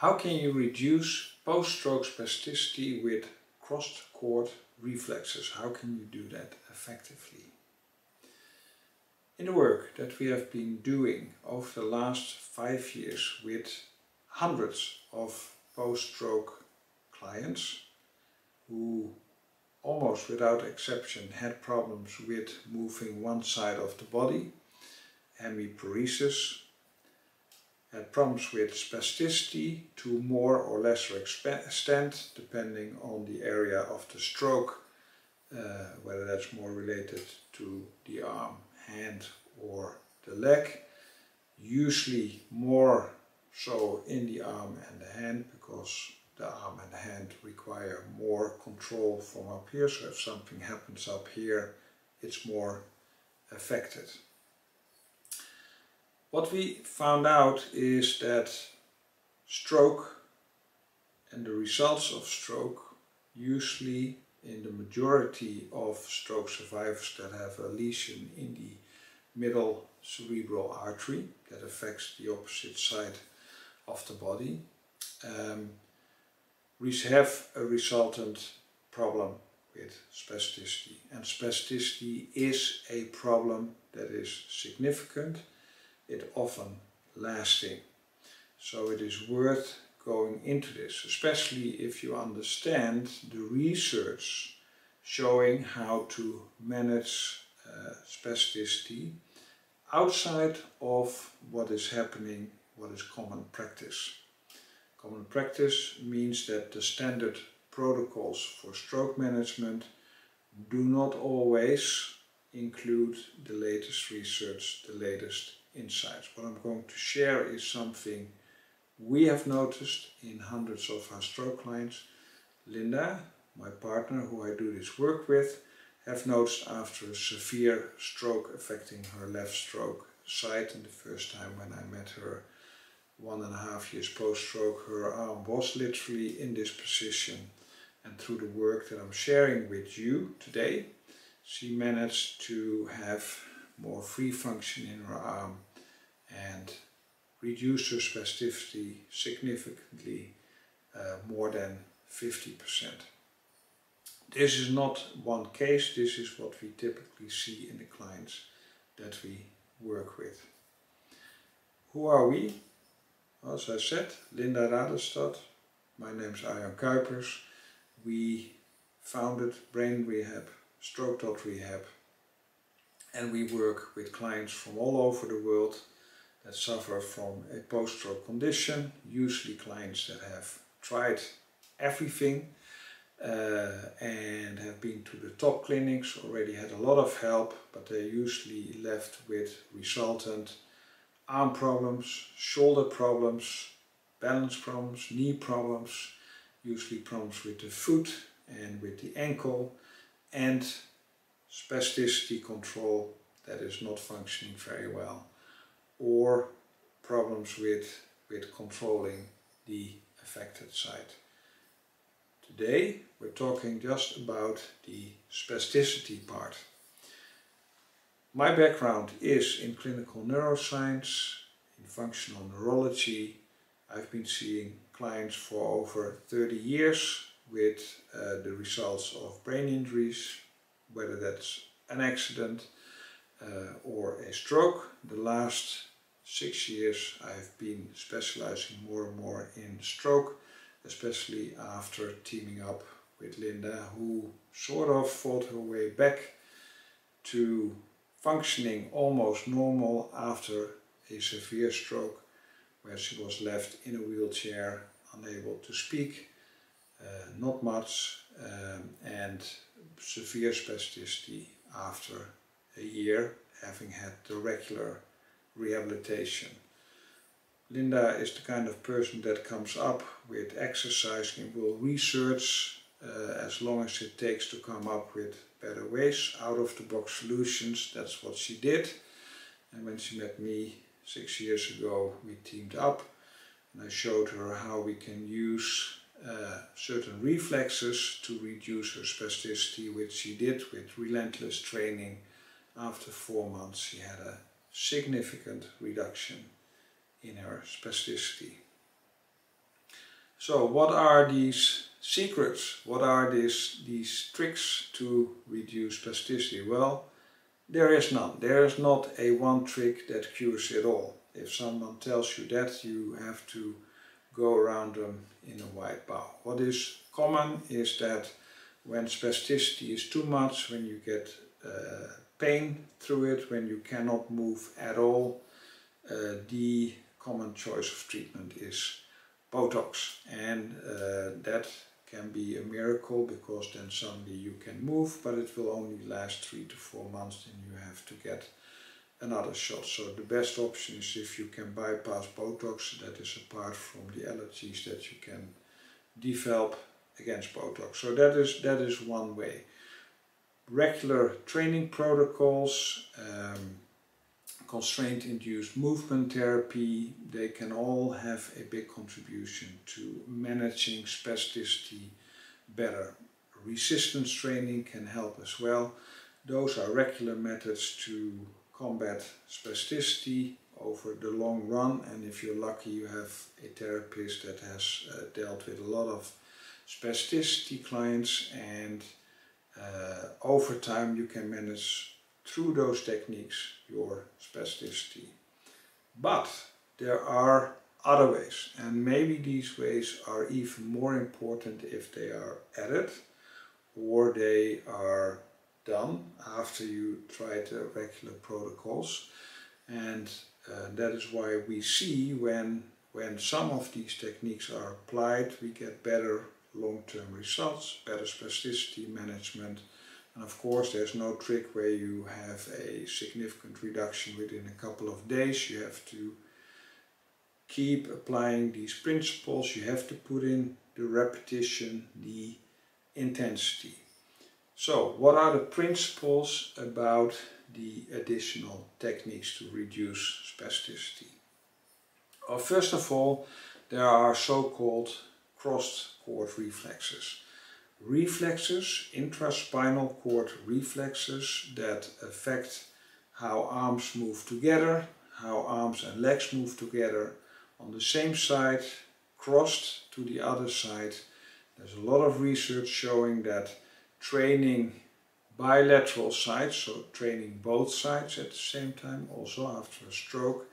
How can you reduce post-stroke spasticity with crossed cord reflexes? How can you do that effectively? In the work that we have been doing over the last five years with hundreds of post-stroke clients who almost without exception had problems with moving one side of the body, hemiparesis, had problems with spasticity to more or lesser extent depending on the area of the stroke, uh, whether that's more related to the arm, hand or the leg. Usually more so in the arm and the hand because the arm and the hand require more control from up here so if something happens up here it's more affected. What we found out is that stroke and the results of stroke usually in the majority of stroke survivors that have a lesion in the middle cerebral artery that affects the opposite side of the body. Um, we have a resultant problem with spasticity and spasticity is a problem that is significant it often lasting. So it is worth going into this, especially if you understand the research showing how to manage uh, spasticity outside of what is happening, what is common practice. Common practice means that the standard protocols for stroke management do not always include the latest research, the latest insights. What I'm going to share is something we have noticed in hundreds of our stroke clients. Linda, my partner who I do this work with, have noticed after a severe stroke affecting her left stroke side and the first time when I met her one and a half years post-stroke her arm was literally in this position and through the work that I'm sharing with you today she managed to have more free function in her arm and reduce her spasticity significantly uh, more than 50%. This is not one case, this is what we typically see in the clients that we work with. Who are we? As I said, Linda Raderstad, my name is Arjan Kuipers. We founded Brain Rehab, Stroke dot Rehab and we work with clients from all over the world that suffer from a post-stroke condition, usually clients that have tried everything uh, and have been to the top clinics, already had a lot of help, but they're usually left with resultant arm problems, shoulder problems, balance problems, knee problems, usually problems with the foot and with the ankle and spasticity control that is not functioning very well or problems with, with controlling the affected site. Today we're talking just about the spasticity part. My background is in clinical neuroscience, in functional neurology. I've been seeing clients for over 30 years with uh, the results of brain injuries, whether that's an accident uh, or a stroke. The last six years I've been specializing more and more in stroke, especially after teaming up with Linda who sort of fought her way back to functioning almost normal after a severe stroke where she was left in a wheelchair, unable to speak, uh, not much um, and severe spasticity after a year having had the regular rehabilitation. Linda is the kind of person that comes up with exercise and will research uh, as long as it takes to come up with better ways, out of the box solutions. That's what she did. And when she met me six years ago, we teamed up and I showed her how we can use uh, certain reflexes to reduce her spasticity, which she did with relentless training. After four months, she had a significant reduction in her spasticity. So what are these secrets? What are these, these tricks to reduce spasticity? Well, there is none. There is not a one trick that cures it all. If someone tells you that, you have to go around them in a wide bow. What is common is that when spasticity is too much, when you get uh, pain through it, when you cannot move at all, uh, the common choice of treatment is Botox. And uh, that can be a miracle because then suddenly you can move, but it will only last three to four months, and you have to get another shot. So the best option is if you can bypass Botox, that is apart from the allergies that you can develop against Botox. So that is, that is one way. Regular training protocols, um, constraint induced movement therapy, they can all have a big contribution to managing spasticity better. Resistance training can help as well. Those are regular methods to combat spasticity over the long run and if you're lucky you have a therapist that has uh, dealt with a lot of spasticity clients and uh, over time you can manage through those techniques your spasticity. But there are other ways and maybe these ways are even more important if they are added or they are done after you try the regular protocols and uh, that is why we see when when some of these techniques are applied we get better long-term results, better spasticity management and of course there's no trick where you have a significant reduction within a couple of days. You have to keep applying these principles. You have to put in the repetition, the intensity. So what are the principles about the additional techniques to reduce spasticity? Well, first of all, there are so-called crossed cord reflexes reflexes, intraspinal cord reflexes that affect how arms move together, how arms and legs move together on the same side, crossed to the other side. There's a lot of research showing that training bilateral sides, so training both sides at the same time, also after a stroke,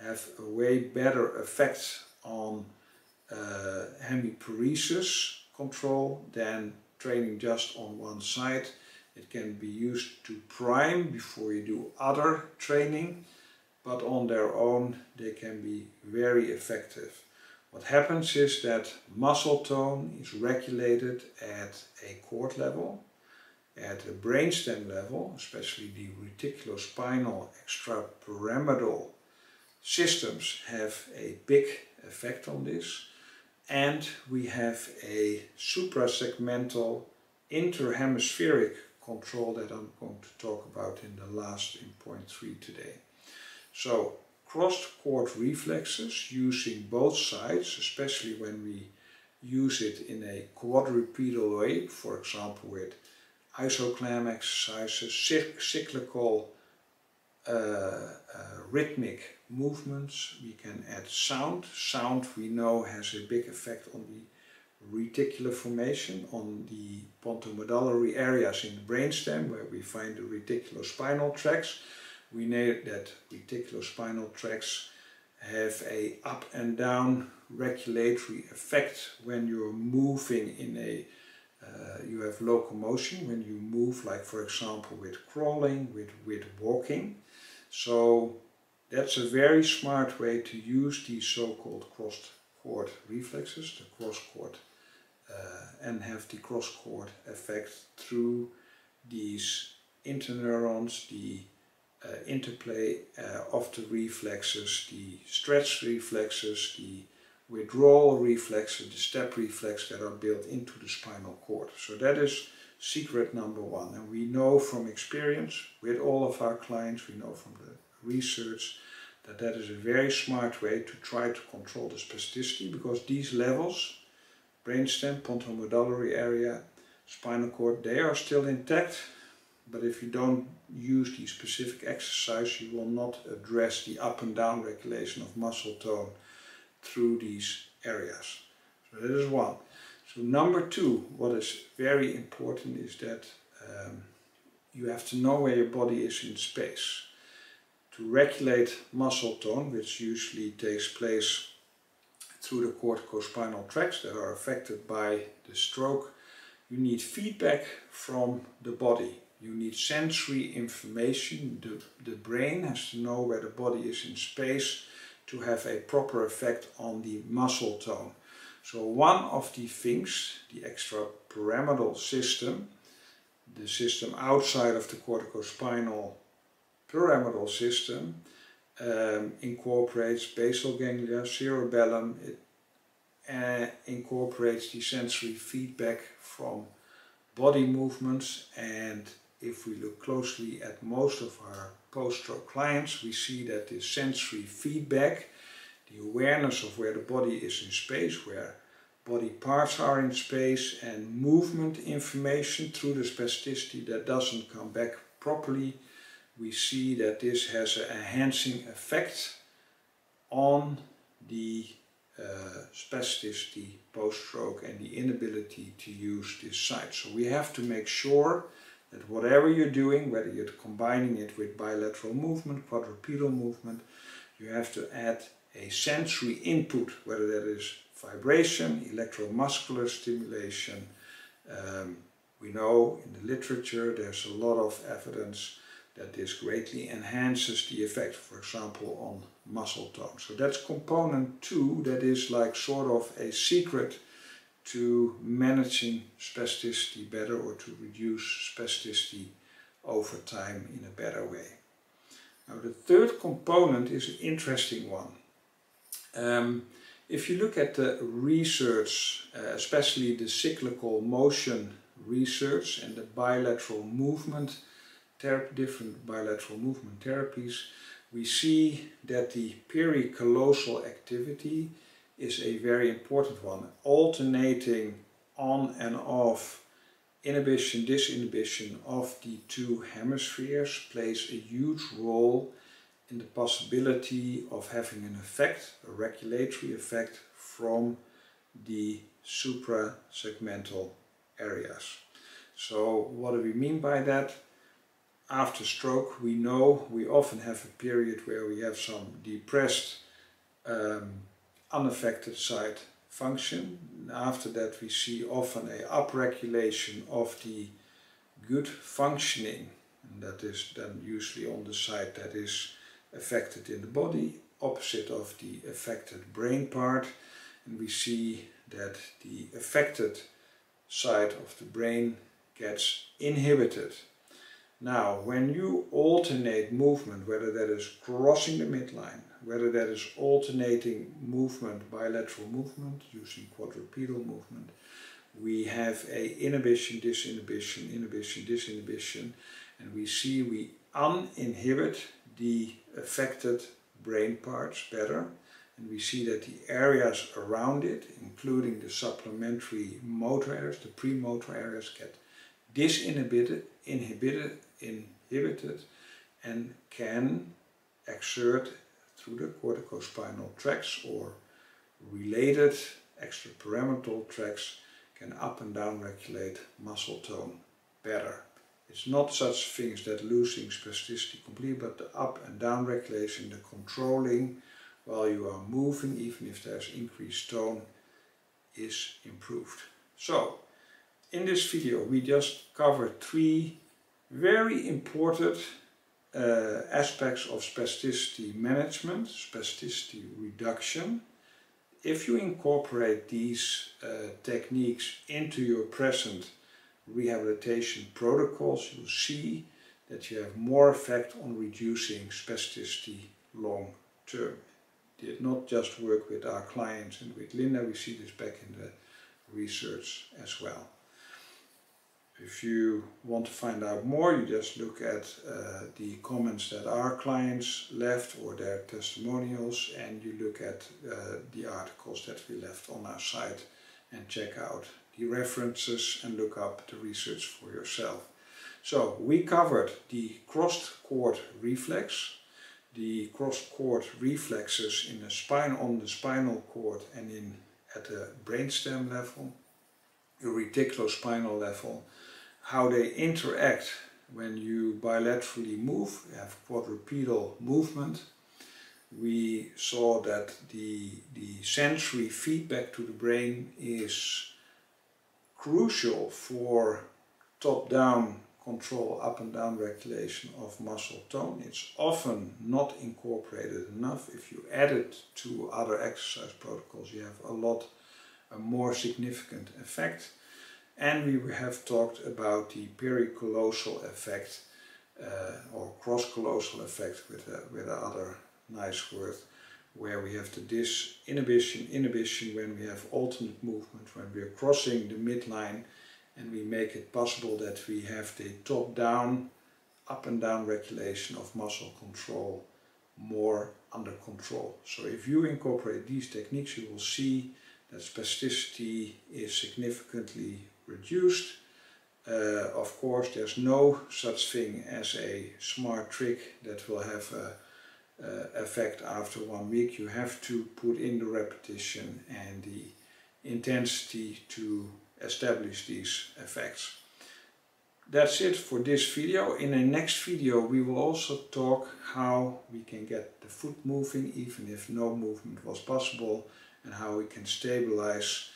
have a way better effect on uh, hemiparesis, control than training just on one side. It can be used to prime before you do other training, but on their own they can be very effective. What happens is that muscle tone is regulated at a cord level, at a brainstem level, especially the reticulospinal extrapyramidal systems have a big effect on this and we have a suprasegmental interhemispheric control that I'm going to talk about in the last in point 3 today. So crossed cord reflexes using both sides, especially when we use it in a quadrupedal way, for example with isoclam exercises, cyclical uh, uh, rhythmic movements. We can add sound. Sound we know has a big effect on the reticular formation, on the pontomedullary areas in the brainstem where we find the reticulospinal tracts. We know that reticulospinal tracts have a up and down regulatory effect when you're moving in a uh, you have locomotion when you move like for example with crawling with with walking. So that's a very smart way to use these so-called crossed cord reflexes, the cross cord, uh, and have the cross cord effect through these interneurons, the interplay uh, of the reflexes, the stretch reflexes, the withdrawal reflexes, the step reflex that are built into the spinal cord. So that is secret number one. And we know from experience with all of our clients, we know from the research that that is a very smart way to try to control the spasticity because these levels, brainstem, pontomedullary area, spinal cord, they are still intact. But if you don't use the specific exercise, you will not address the up and down regulation of muscle tone through these areas. So That is one. So number two, what is very important is that um, you have to know where your body is in space. To regulate muscle tone, which usually takes place through the corticospinal tracts that are affected by the stroke, you need feedback from the body. You need sensory information. The, the brain has to know where the body is in space to have a proper effect on the muscle tone. So one of the things, the extrapyramidal system, the system outside of the corticospinal pyramidal system, um, incorporates basal ganglia, cerebellum, it uh, incorporates the sensory feedback from body movements and if we look closely at most of our post-stroke clients we see that the sensory feedback the awareness of where the body is in space, where body parts are in space and movement information through the spasticity that doesn't come back properly, we see that this has an enhancing effect on the uh, spasticity post-stroke and the inability to use this site. So we have to make sure that whatever you're doing, whether you're combining it with bilateral movement, quadrupedal movement, you have to add a sensory input, whether that is vibration, electromuscular stimulation. Um, we know in the literature there's a lot of evidence that this greatly enhances the effect, for example, on muscle tone. So that's component two that is like sort of a secret to managing spasticity better or to reduce spasticity over time in a better way. Now the third component is an interesting one. Um, if you look at the research, uh, especially the cyclical motion research and the bilateral movement different bilateral movement therapies, we see that the pericallosal activity is a very important one. Alternating on and off inhibition, disinhibition of the two hemispheres plays a huge role in the possibility of having an effect, a regulatory effect from the suprasegmental areas. So what do we mean by that? After stroke we know we often have a period where we have some depressed um, unaffected side function. After that we see often a upregulation of the good functioning and that is then usually on the side that is affected in the body, opposite of the affected brain part. And we see that the affected side of the brain gets inhibited. Now, when you alternate movement, whether that is crossing the midline, whether that is alternating movement, bilateral movement, using quadrupedal movement, we have a inhibition, disinhibition, inhibition, disinhibition, and we see we uninhibit the affected brain parts better and we see that the areas around it, including the supplementary motor areas, the premotor areas get disinhibited, inhibited, inhibited and can exert through the corticospinal tracts or related extrapyramidal tracts can up and down regulate muscle tone better. It's not such things that losing spasticity completely, but the up and down regulation, the controlling while you are moving, even if there's increased tone, is improved. So, in this video we just covered three very important uh, aspects of spasticity management, spasticity reduction. If you incorporate these uh, techniques into your present rehabilitation protocols, you will see that you have more effect on reducing spasticity long term. Did not just work with our clients and with Linda, we see this back in the research as well. If you want to find out more, you just look at uh, the comments that our clients left or their testimonials and you look at uh, the articles that we left on our site and check out the references and look up the research for yourself. So we covered the crossed cord reflex, the crossed cord reflexes in the spine on the spinal cord and in at the brainstem level, your reticulospinal level, how they interact when you bilaterally move, you have quadrupedal movement. We saw that the, the sensory feedback to the brain is crucial for top-down control, up and down regulation of muscle tone. It's often not incorporated enough. If you add it to other exercise protocols, you have a lot a more significant effect. And we have talked about the pericallosal effect uh, or cross-callosal effect with, a, with other nice word where we have the disinhibition, inhibition when we have alternate movement, when we are crossing the midline and we make it possible that we have the top-down, up and down regulation of muscle control more under control. So if you incorporate these techniques you will see that spasticity is significantly reduced. Uh, of course there's no such thing as a smart trick that will have a uh, effect after one week. You have to put in the repetition and the intensity to establish these effects. That's it for this video. In the next video we will also talk how we can get the foot moving even if no movement was possible and how we can stabilize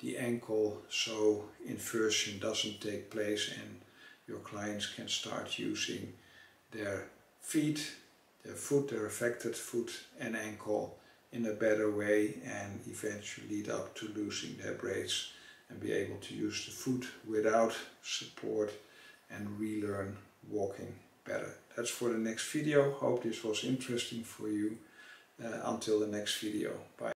the ankle so inversion doesn't take place and your clients can start using their feet, their foot, their affected foot and ankle in a better way and eventually lead up to losing their brace and be able to use the foot without support and relearn walking better. That's for the next video. Hope this was interesting for you. Uh, until the next video. Bye.